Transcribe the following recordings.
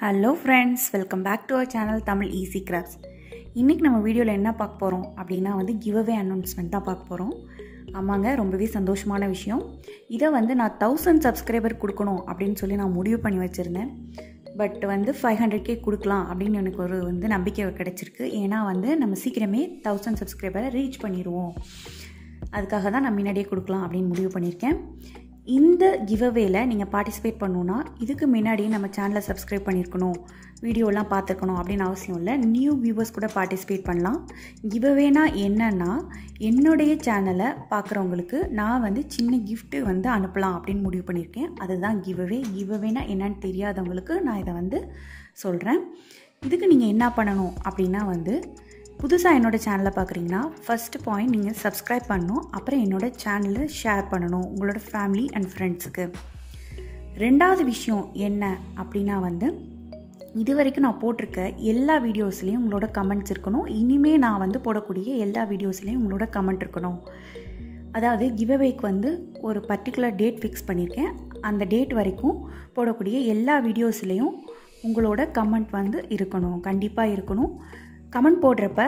Hello friends welcome back to our channel Tamil easy crafts இன்றைக்கி நம்ம வீடியோவில் என்ன பார்க்க போகிறோம் அப்படின்னா வந்து கிவ்அவே அனௌன்ஸ்மெண்ட் தான் பார்க்க போகிறோம் ஆமாங்க ரொம்பவே சந்தோஷமான விஷயம். இதை வந்து நான் தௌசண்ட் சப்ஸ்கிரைபர் கொடுக்கணும் அப்படின்னு சொல்லி நான் முடிவு பண்ணி வச்சுருந்தேன். பட் வந்து ஃபைவ் ஹண்ட்ரட் கே கொடுக்கலாம் அப்படின்னு எனக்கு ஒரு வந்து நம்பிக்கை கிடச்சிருக்கு. ஏன்னா வந்து நம்ம சீக்கிரமே தௌசண்ட் சப்ஸ்கிரைபரை ரீச் பண்ணிடுவோம் அதுக்காக தான் நான் முன்னாடியே கொடுக்கலாம் அப்படின்னு முடிவு பண்ணியிருக்கேன். இந்த கிவ்அவேல நீங்கள் பார்ட்டிசிபேட் பண்ணணுன்னா இதுக்கு முன்னாடியே நம்ம சேனலை சப்ஸ்கிரைப் பண்ணியிருக்கணும் வீடியோலாம் பார்த்துருக்கணும் அப்படின்னு அவசியம் இல்லை. நியூ வியூவர்ஸ் கூட பார்ட்டிசிபேட் பண்ணலாம். கிவ்அவேனா என்னன்னா என்னுடைய சேனலை பார்க்குறவங்களுக்கு நான் வந்து சின்ன கிஃப்ட்டு வந்து அனுப்பலாம் அப்படின்னு முடிவு பண்ணியிருக்கேன் அதுதான் கிவ்அவே கிவ்அவேனா என்னன்னு தெரியாதவங்களுக்கு நான் இதை வந்து சொல்கிறேன் இதுக்கு நீங்கள் என்ன பண்ணணும் அப்படின்னா வந்து புதுசாக என்னோடய சேனலை பார்க்குறீங்கன்னா ஃபஸ்ட்டு பாயிண்ட் நீங்கள் சப்ஸ்கிரைப் பண்ணணும். அப்புறம் என்னோடய சேனலை ஷேர் பண்ணணும் உங்களோட ஃபேமிலி அண்ட் ஃப்ரெண்ட்ஸுக்கு ரெண்டாவது விஷயம் என்ன அப்படின்னா வந்து இது வரைக்கும் நான் போட்டிருக்க எல்லா வீடியோஸ்லேயும் உங்களோட கமெண்ட்ஸ் இருக்கணும். இனிமே நான் வந்து போடக்கூடிய எல்லா வீடியோஸ்லேயும் உங்களோட கமெண்ட் இருக்கணும். அதாவது கிவ்அவேக்கு வந்து ஒரு பர்டிகுலர் டேட் ஃபிக்ஸ் பண்ணியிருக்கேன் அந்த டேட் வரைக்கும் போடக்கூடிய எல்லா வீடியோஸ்லேயும் உங்களோட கமெண்ட் வந்து இருக்கணும். கண்டிப்பாக இருக்கணும். கமெண்ட் போடுறப்ப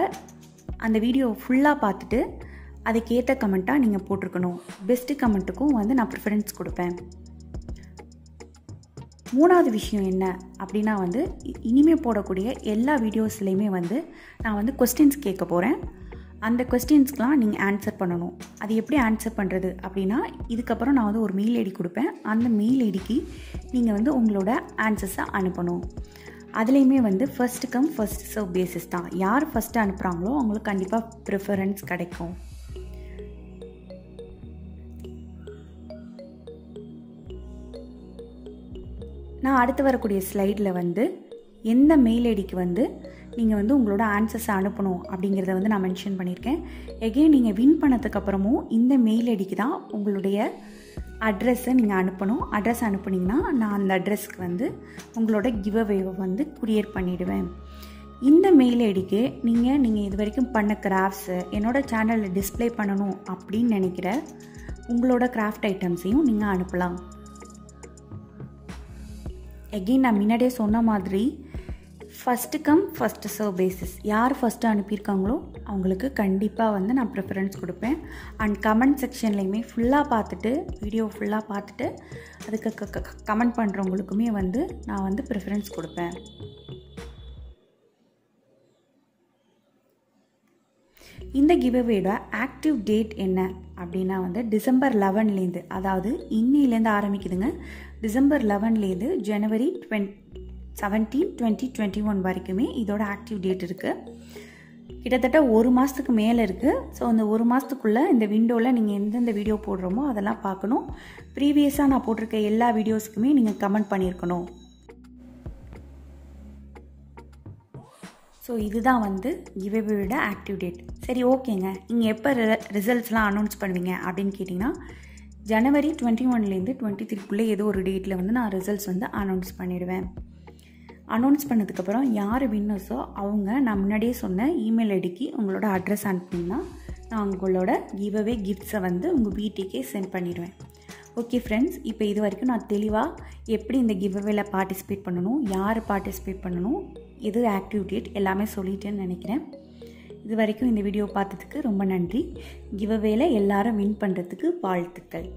அந்த வீடியோ ஃபுல்லாக பார்த்துட்டு அதுக்கேற்ற கமெண்ட்டாக நீங்கள் போட்டிருக்கணும். பெஸ்ட்டு கமெண்ட்டுக்கும் வந்து நான் ப்ரிஃபரன்ஸ் கொடுப்பேன். மூணாவது விஷயம் என்ன அப்படின்னா வந்து இனிமேல் போடக்கூடிய எல்லா வீடியோஸ்லேயுமே வந்து நான் வந்து கொஸ்டின்ஸ் கேட்க போகிறேன் அந்த கொஸ்டின்ஸ்க்கெலாம் நீங்கள் ஆன்சர் பண்ணணும். அது எப்படி ஆன்சர் பண்ணுறது அப்படின்னா இதுக்கப்புறம் நான் வந்து ஒரு மெயில் ஐடி கொடுப்பேன். அந்த மெயில் ஐடிக்கு நீங்கள் வந்து உங்களோட ஆன்சர்ஸை அனுப்பணும். அதுலேயுமே வந்து first come first serve basis தான். யார் ஃபஸ்ட்டு அனுப்புகிறாங்களோ அவங்களுக்கு கண்டிப்பாக ப்ரிஃபரன்ஸ் கிடைக்கும். நான் அடுத்து வரக்கூடிய ஸ்லைடில் வந்து எந்த மெயில் ஐடிக்கு வந்து நீங்கள் வந்து உங்களோட ஆன்சர்ஸை அனுப்பணும் அப்படிங்கிறத வந்து நான் மென்ஷன் பண்ணியிருக்கேன். எகெயின் நீங்கள் வின் பண்ணதுக்கப்புறமும் இந்த மெயில் ஐடிக்கு தான் உங்களுடைய அட்ரஸை நீங்கள் அனுப்பணும். அட்ரஸ் அனுப்புனீங்கன்னா நான் அந்த அட்ரஸ்க்கு வந்து உங்களோட கிவ்அவேவை வந்து குரியர் பண்ணிவிடுவேன் இந்த மெயில் ஐடிக்கு நீங்கள் நீங்கள் இது வரைக்கும் பண்ண கிராஃப்ட்ஸு என்னோடய சேனலில் டிஸ்பிளே பண்ணணும் அப்படின்னு நினைக்கிற உங்களோட கிராஃப்ட் ஐட்டம்ஸையும் நீங்கள் அனுப்பலாம். எகெயின் நான் முன்னாடியே சொன்ன மாதிரி first come first serve basis யார் ஃபஸ்ட்டு அனுப்பியிருக்காங்களோ அவங்களுக்கு கண்டிப்பாக வந்து நான் ப்ரிஃபரன்ஸ் கொடுப்பேன். அண்ட் கமெண்ட் செக்ஷன்லேயுமே ஃபுல்லாக பார்த்துட்டு வீடியோ ஃபுல்லாக பார்த்துட்டு அதுக்கு க கமெண்ட் பண்ணுறவங்களுக்குமே வந்து நான் வந்து ப்ரிஃபரன்ஸ் கொடுப்பேன். இந்த கிவ்அவேட ஆக்டிவ் டேட் என்ன அப்படின்னா வந்து டிசம்பர் லெவன்லேருந்து அதாவது இன்னிலேருந்து ஆரம்பிக்குதுங்க. டிசம்பர் லெவன்லேருந்து ஜனவரி twenty seventeen twenty twenty one வரைக்குமே இதோட ஆக்டிவ் டேட் இருக்குது கிட்டத்தட்ட ஒரு மாதத்துக்கு மேலே இருக்குது ஸோ அந்த ஒரு மாதத்துக்குள்ளே இந்த விண்டோவில் நீங்கள் எந்தெந்த வீடியோ போடுறோமோ அதெல்லாம் பார்க்கணும். ப்ரீவியஸாக நான் போட்டிருக்க எல்லா வீடியோஸ்க்குமே நீங்கள் கமெண்ட் பண்ணியிருக்கணும். ஸோ இதுதான் வந்து கிவ்அவேயோட ஆக்டிவ் டேட் சரி ஓகேங்க. நீங்கள் எப்போ ரிசல்ட்ஸ்லாம் அனௌன்ஸ் பண்ணுவீங்க அப்படின்னு கேட்டிங்கன்னா ஜனவரி டுவெண்ட்டி ஒன்லேருந்து டுவெண்ட்டி த்ரீக்குள்ளே ஏதோ ஒரு டேட்டில் வந்து நான் ரிசல்ட்ஸ் வந்து அனௌன்ஸ் பண்ணிடுவேன். அனௌன்ஸ் பண்ணதுக்கப்புறம் யார் வின்னர்ஸோ அவங்க நான் முன்னாடியே சொன்ன இமெயில் ஐடிக்கு உங்களோட அட்ரஸ் அனுப்புனீங்கன்னா நான் உங்களோட கிவ்அவே கிஃப்ட்ஸை வந்து உங்கள் வீட்டுக்கே சென்ட் பண்ணிடுவேன். ஓகே ஃப்ரெண்ட்ஸ் இப்போ இது வரைக்கும் நான் தெளிவாக எப்படி இந்த கிவ்அவேல பார்ட்டிசிபேட் பண்ணணும் யார் பார்ட்டிசிபேட் பண்ணணும் எது ஆக்டிவிட்டேட் எல்லாமே சொல்லிட்டேன்னு நினைக்கிறேன். இது வரைக்கும் இந்த வீடியோ பார்த்ததுக்கு ரொம்ப நன்றி. கிவ்அவேல எல்லாரும் வின் பண்ணுறதுக்கு வாழ்த்துக்கள்.